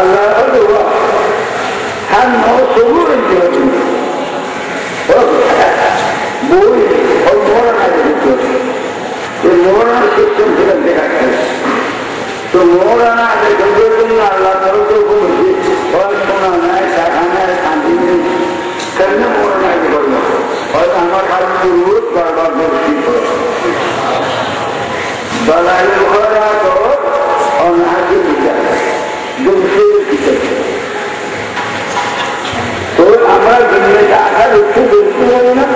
العلوة همه صبور الجنود بوي المرأة الجنود المرأة سيستم في الجنود তো মোরানা দেখবের জন্য আল্লাহ তালকে বলছি পড়াশোনা নাই টাকা নাই শান্তি নেই কেন মোরানা করব হয়তো আমার কাছে রোজ বারবার ভর্তি করে বালাই করা তো অনাহাকে বিচার তো আমরা দুনিয়াতে আসার একটু দেখতে পারি না।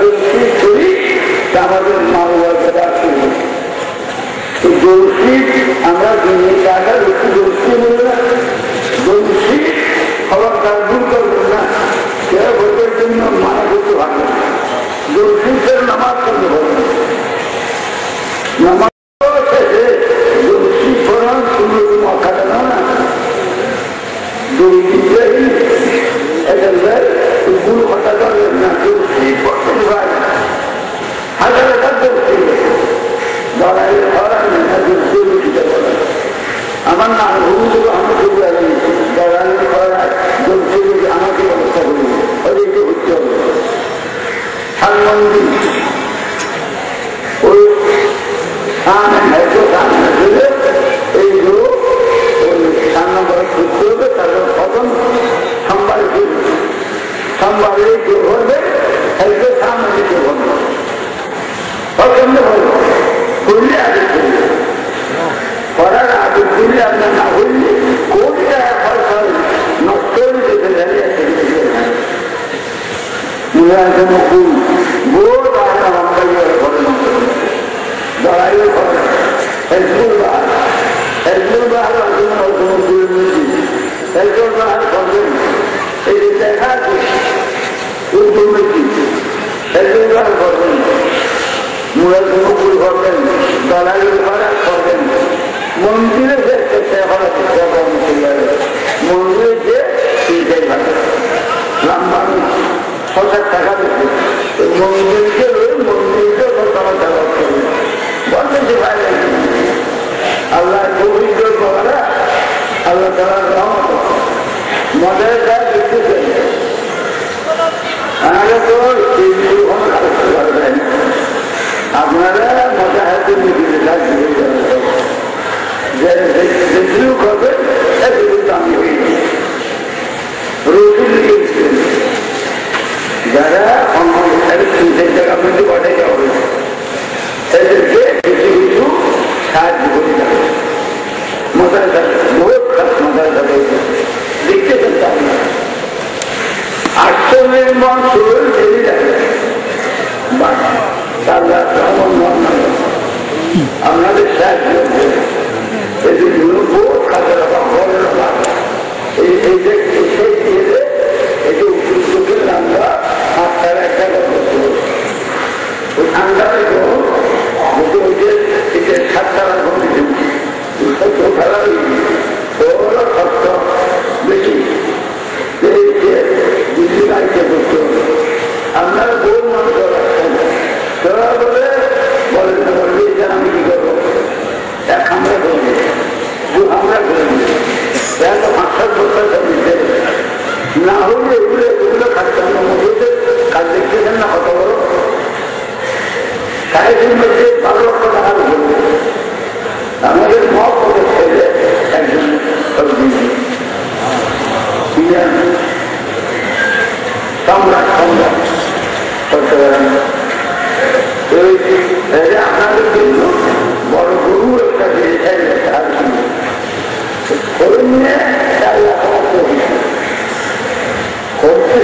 দর্শি করি, আমাদের মা বাবার শুনি তো দর্শি আমরা দুনিয়াতে আসার একটু দর্শি বলি না। দর্শি খবর তার করবেন না। কেউ ভোটের জন্য মানা করতে ভালো দর্শিদের নামাজ করতে হবে সম্মান অভিযোগ আমি ফিরে আসি রাজনীতি করা আমাকে ব্যবস্থা করি ওদেরকে হচ্ছে হবে ধানমন্ডি ওই ধান একশো ধান দিলে এইগুলো ওই ধান নম্বরে করতে হবে তারপর প্রথম সোমবার সোমবারে কেউ ভরবে একশো ধান কেউ ভরবে প্রচন্ড ভরবে ক্রিয়াসমূহী বোধ আপনার অন্তর্গের ঘটন দাঁড়াইয়ে ঘটন একজন বাহার একজন বাহার অর্জন অর্জন করে এই যে দেখা উদ্যমী একজন বাহার ঘটন মূলত অনুকূল ঘটন দাঁড়াইয়ে মন্দিরে যে এখন মন্দিরে যে সেইটাই ভালো রামবাণী Fakat tabii ki, মনের মন শরীর জেনে একটা কথা ঠান্ডা ওকে যে সাতটা রাখা দিয়েছেন সত্য খেলা ওরা সত্য দায়িত্ব করতে হবে। আমরা গরু মনে করা তারা বলে বলে না বলবে এটা আমি কি করব? এক আমরা করব দু আমরা করব এত মাস্টার বলতে দিতে না হলে এগুলো এগুলো খাচ্ছে আমরা মধ্যে কাজ দেখতেছেন না কত বড়। সাড়ে তিন বছরে বারো লক্ষ টাকা ধরবে আমাদের মত একজন তিনি আল্লাহ ক্ষমতা এই আপনাদের জন্য বড় গুরু একটা জিনিস তার জন্য করতে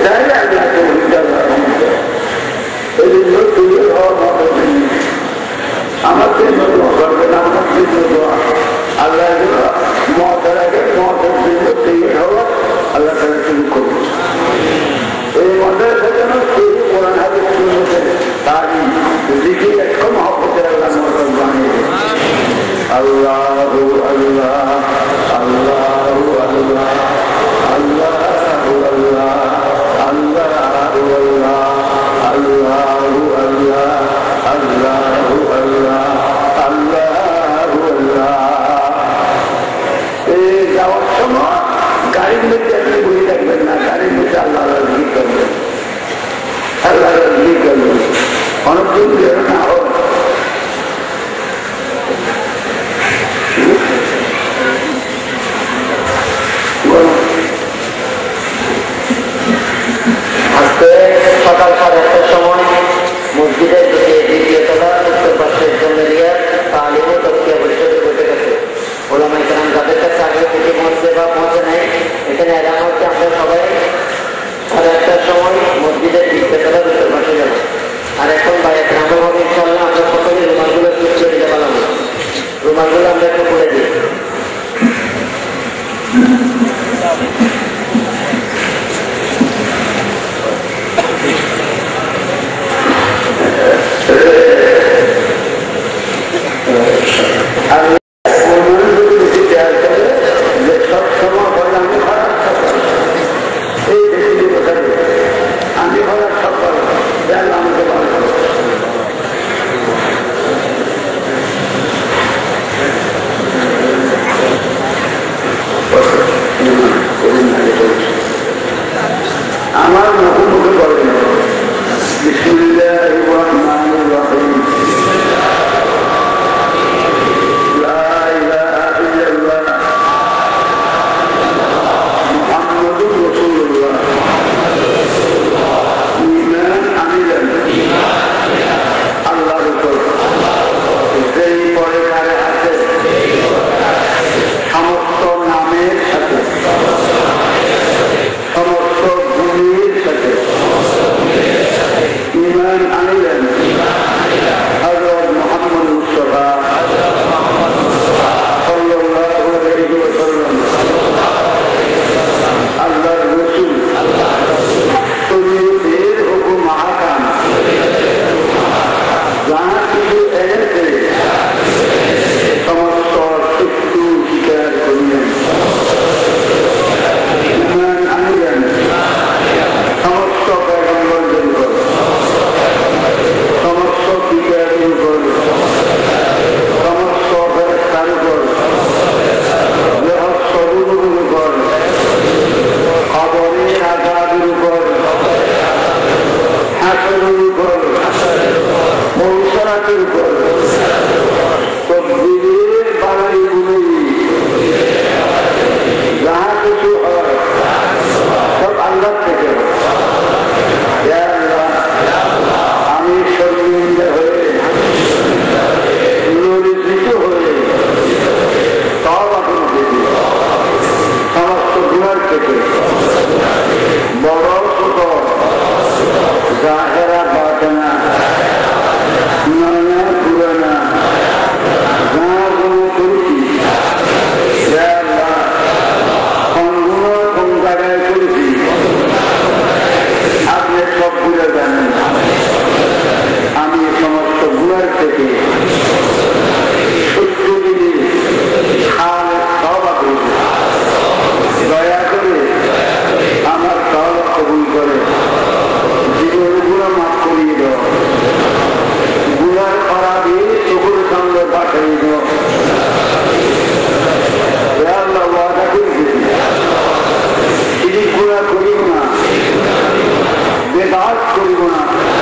கால் கூறினார்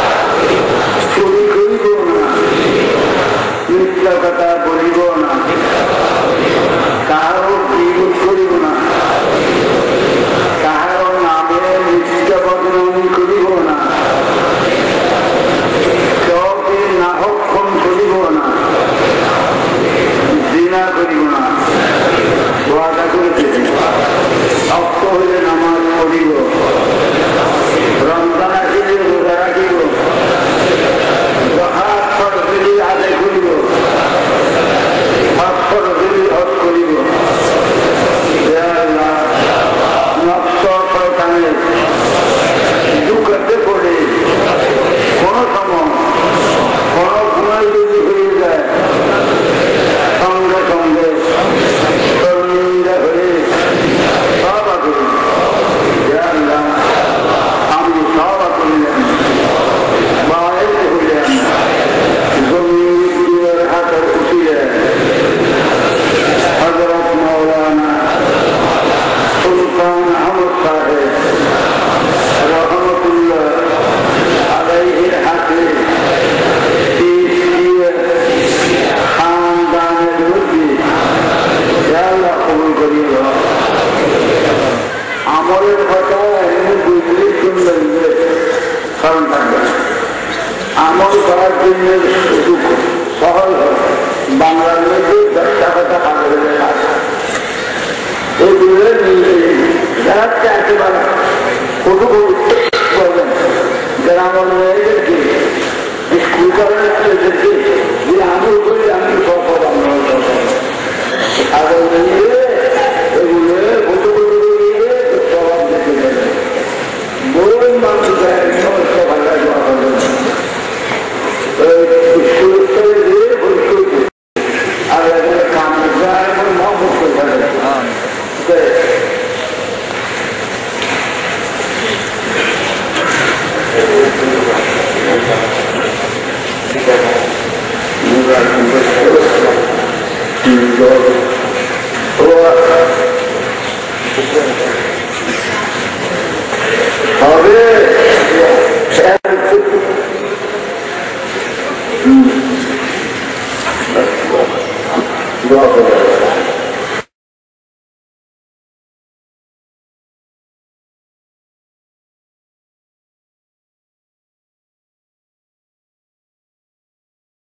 এগুলো যারা চাইতে পারে কটু করবেন যারা আমার মেয়েদেরকে স্কুল করেন ছেলেদেরকে যে আমি করি আমি সব বাংলা আর